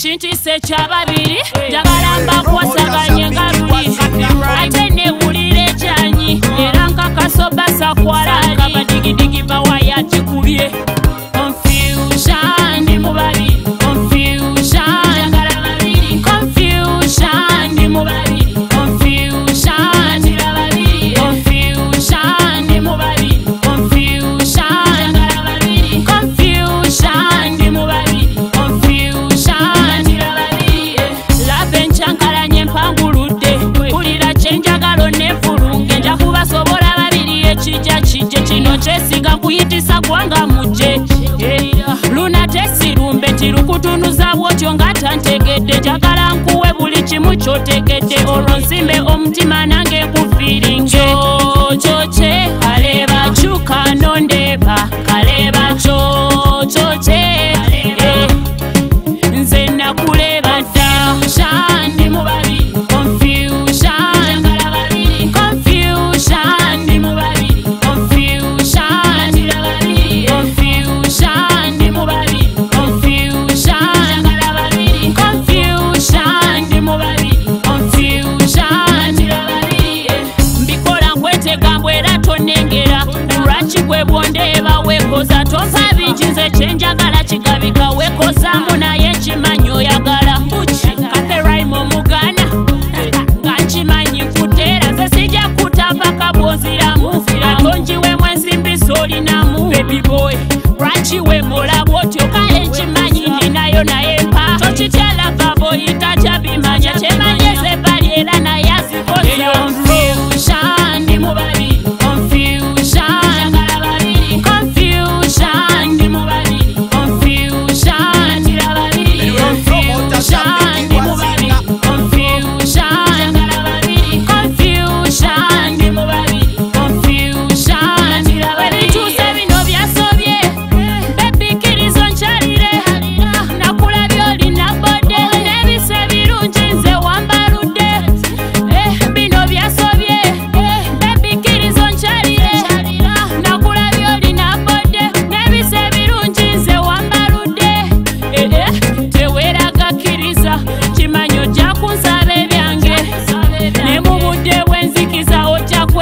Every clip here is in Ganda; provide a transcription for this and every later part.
kintiisa ekyababiri njagala mbakwasaganye nga luli ate ne tesinga kuyitisa ggwanga muje eh, luna tesirumbe tirukutunuza bwotyo nga tantegedde njagala nkuwe buli kimu kyotegedde olwo nsimbe omutima nange nku lwaki gwe bwondeeba weekoza? Tompa bingi nze kyenjagala kigabika weekozaamu naye kimanyi oyagala. Buki katheraima omugana nga nkimanyi kuteera ze sijja kutapaka bwonziramuufira tonjiwemu ensimbi soolinamu bebiboy lwaki we mulabwotyo ka ekimanyi ninayo naye mpa. Tokityalava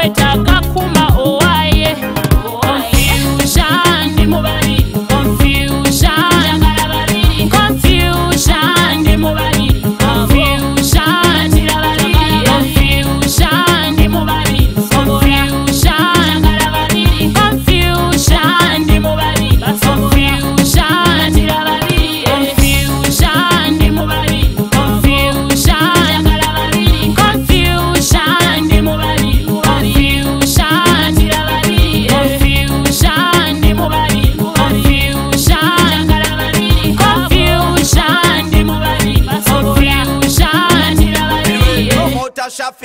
white shop